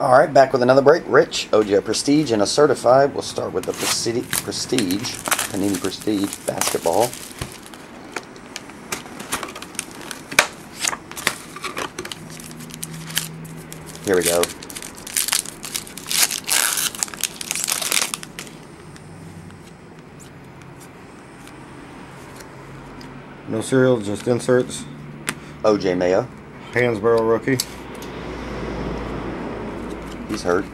All right, back with another break. Rich, OJ Prestige, and a certified. We'll start with the Prestige, Prestige Panini Prestige basketball. Here we go. No serial, just inserts. OJ Mayo. Hansbrough rookie. He's hurt.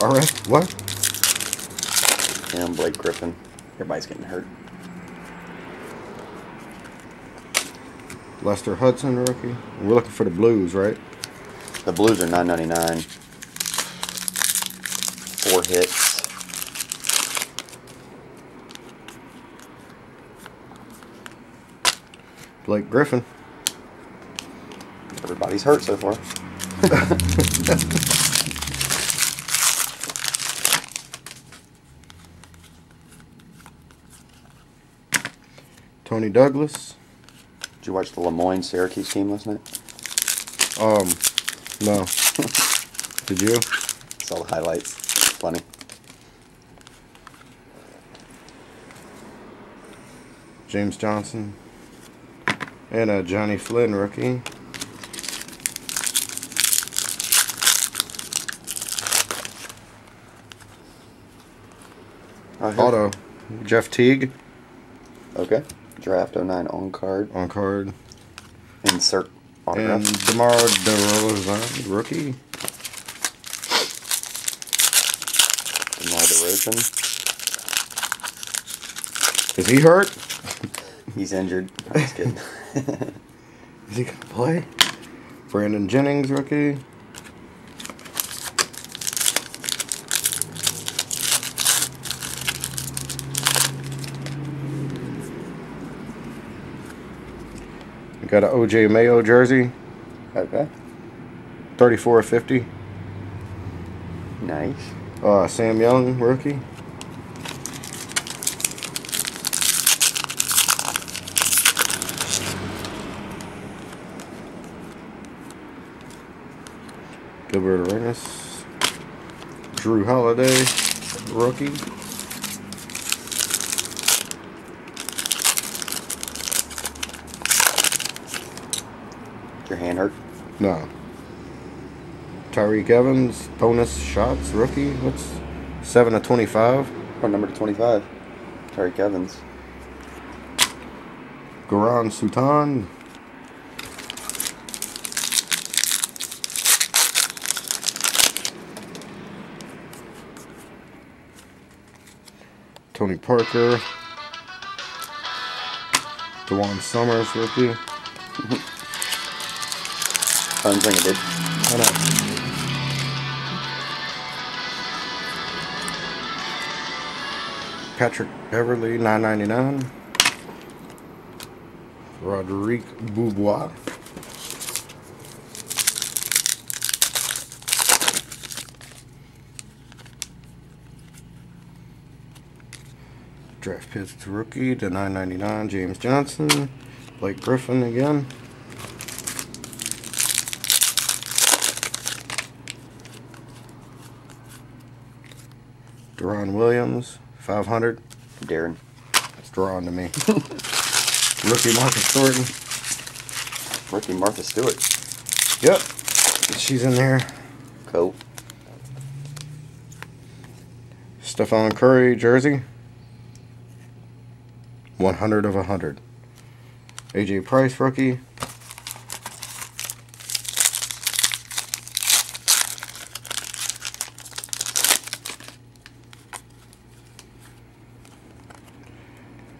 All right. What? And Blake Griffin. Everybody's getting hurt. Lester Hudson rookie. We're looking for the Blues, right? The Blues are nine ninety nine. Four hits. Blake Griffin. Everybody's hurt so far. Toney Douglas. Did you watch the Le Moyne Syracuse team last night? Um, no. Did you? Saw the highlights. Funny. James Johnson. And a Johnny Flynn rookie. Auto. Jeff Teague Okay. Draft 09 on card. on card. Insert autograph. And DeMar DeRozan rookie. DeMar DeRozan. Is he hurt? He's injured. I'm just kidding. Is he gonna play? Brandon Jennings rookie. Got an OJ Mayo jersey, okay. 34 50. Nice. Uh, Sam Young rookie. Gilbert Arenas. Jrue Holiday, rookie. Your hand hurt? No. Tyreke Evans, bonus shots, rookie. What's 7 of 25? Or number to 25. Tyreke Evans. Garan Sultan. Tony Parker. DaJuan Summers, rookie. Phone ring, dude. I know. Patrick Beverley, nine ninety nine. Rodrigue Beaubois. Draft picks to rookie to nine ninety nine. James Johnson, Blake Griffin again. Deron Williams, 500. Darren. It's drawn to me. Rookie Marcus Thornton. Rookie Martha Stewart. Yep. She's in there. Cool. Stephen Curry jersey. 100 of 100. AJ Price rookie.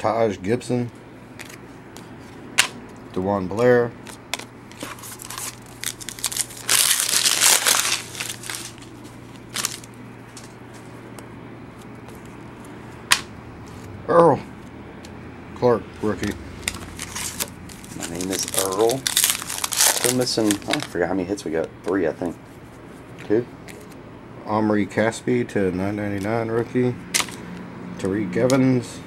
Taj Gibson. DeJuan Blair. Earl Clark rookie. My name is Earl. Still missing, I forgot how many hits we got. Three, I think. Two? Omri Caspi to 999 rookie. Tyreke Evans.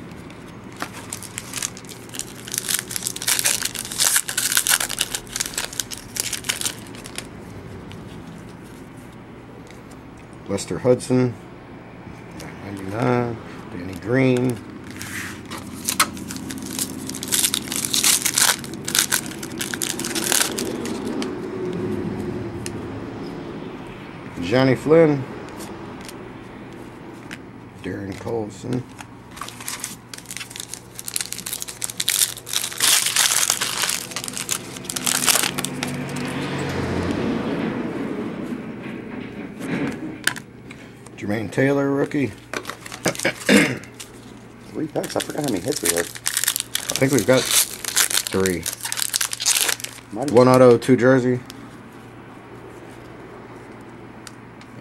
Lester Hudson, 99. Danny Green. Johnny Flynn. Darren Collison. Jermaine Taylor, rookie. Three packs. I forgot how many hits we had. I think we've got three. Might One auto, two jersey.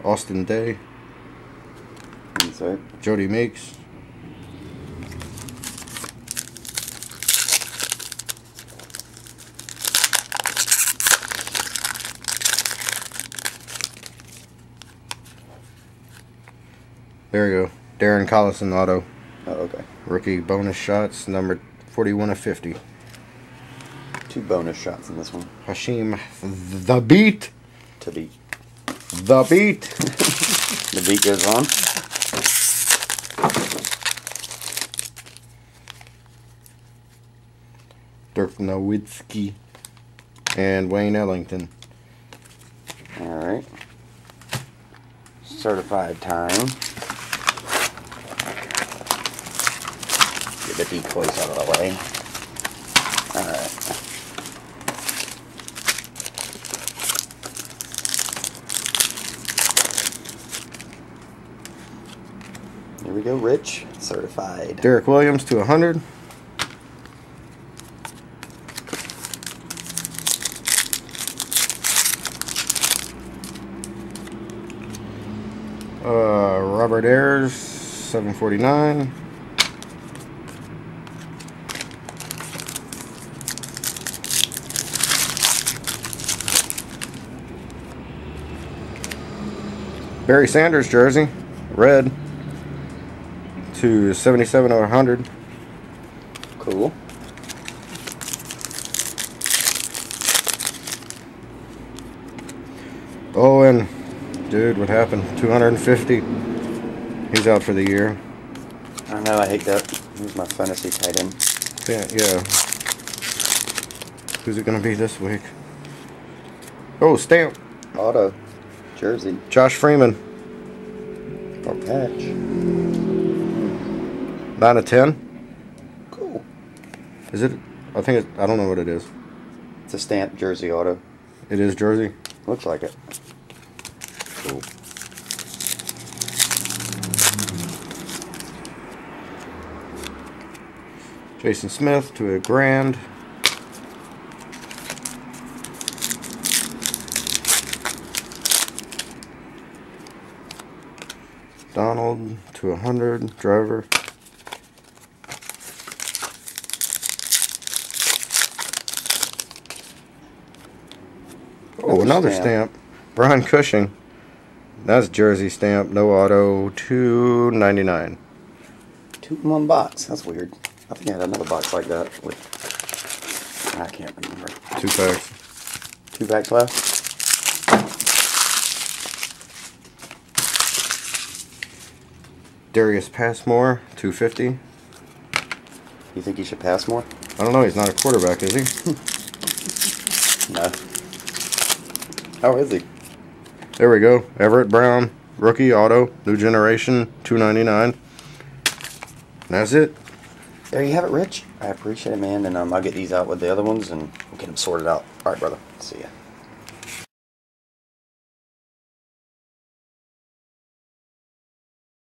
Austin Daye, right. Jodie Meeks. There you go. Darren Collison auto. Oh, okay. Rookie bonus shots, number 41 of 50. Two bonus shots in this one Hashim the beat. to beat. The beat. The beat goes on. Dirk Nowitzki. And Wayne Ellington. All right. Certified time. The decoys out of the way. All right. Here we go, Rich. Certified. Derek Williams to 100. Uh, Robert Ayers, 749. Barry Sanders jersey, red to 77 or 100. Cool. Oh, and dude, what happened? 250. He's out for the year. I know, I hate that. Here's my fantasy tight end. Yeah, yeah. Who's it gonna be this week? Oh, stamp. Auto. Jersey. Josh Freeman, Or patch. 9 of 10. Cool. Is it? I think it, I don't know what it is. It's a stamped jersey auto. It is Jersey. Looks like it. Cool. Jason Smith to a grand. Donald to hundred. Driver. Oh, Another another stamp. stamp. Brian Cushing. That's Jersey stamp, no auto, two ninety nine. Two in one box. That's weird. I think I had another box like that with. I can't remember. Two packs. Two packs left. Darius Passmore, two fifty. You think he should pass more? I don't know. He's not a quarterback, is he? No. How is he? there we go. Everett Brown, rookie auto, new generation, two ninety nine. That's it. There you have it, Rich. I appreciate it, man. And um, I'll get these out with the other ones and we'll get them sorted out. All right, brother. See ya.